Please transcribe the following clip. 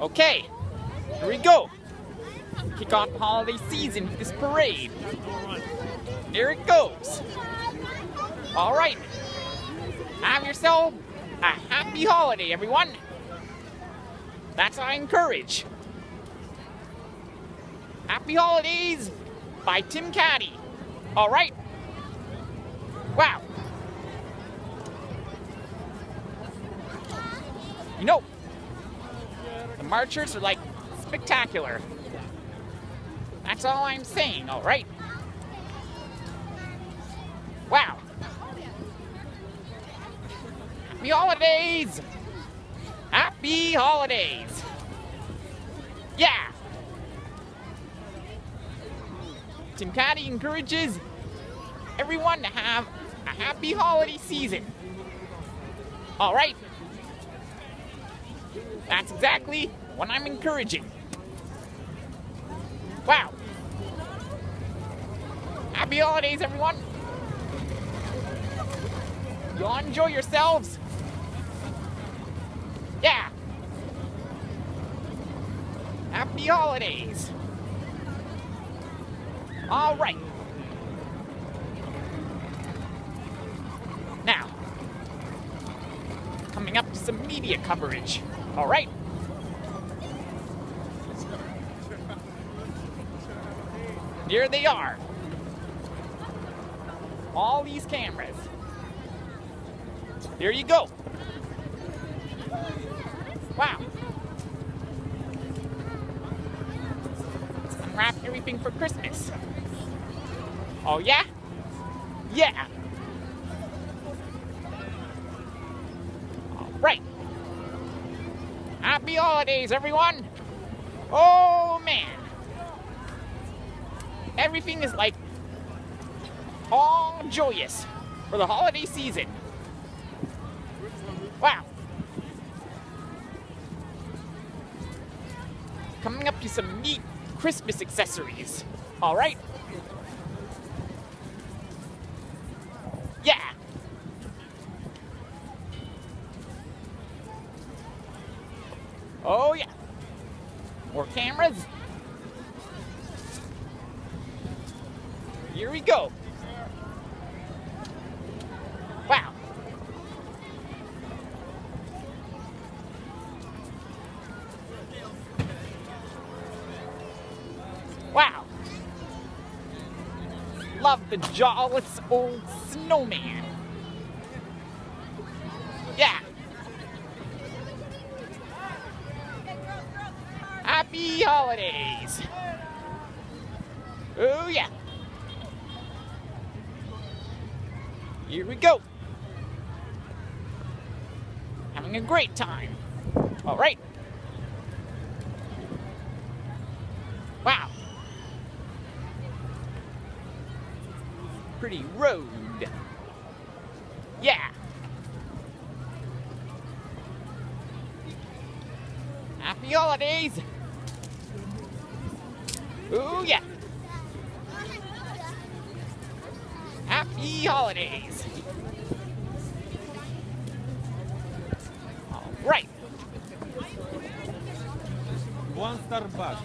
Okay, here we go. Kick off holiday season with this parade. There it goes. All right. Have yourself a happy holiday, everyone. That's what I encourage. Happy holidays by Tim Katty. All right. Wow. You know, the marchers are like spectacular. That's all I'm saying, all right? Wow. Happy holidays! Happy holidays! Yeah! Tim Katty encourages everyone to have a happy holiday season. All right? That's exactly what I'm encouraging. Wow. Happy holidays, everyone. You all enjoy yourselves. Yeah. Happy holidays. All right. Now, coming up to some media coverage. All right. Here they are. All these cameras. There you go. Wow. Unwrap everything for Christmas. Oh, yeah? Yeah. All right. Happy holidays, everyone. Oh, Everything is like all joyous for the holiday season. Wow. Coming up to some neat Christmas accessories. All right. Yeah. Oh, yeah. More cameras. Here we go. Wow. Wow. Love the jawless old snowman. Yeah. Happy holidays. Oh, yeah. Here we go. Having a great time. All right. Wow. Pretty road. Yeah. Happy holidays. Ooh, yeah. Happy holidays. All right. One Starbucks.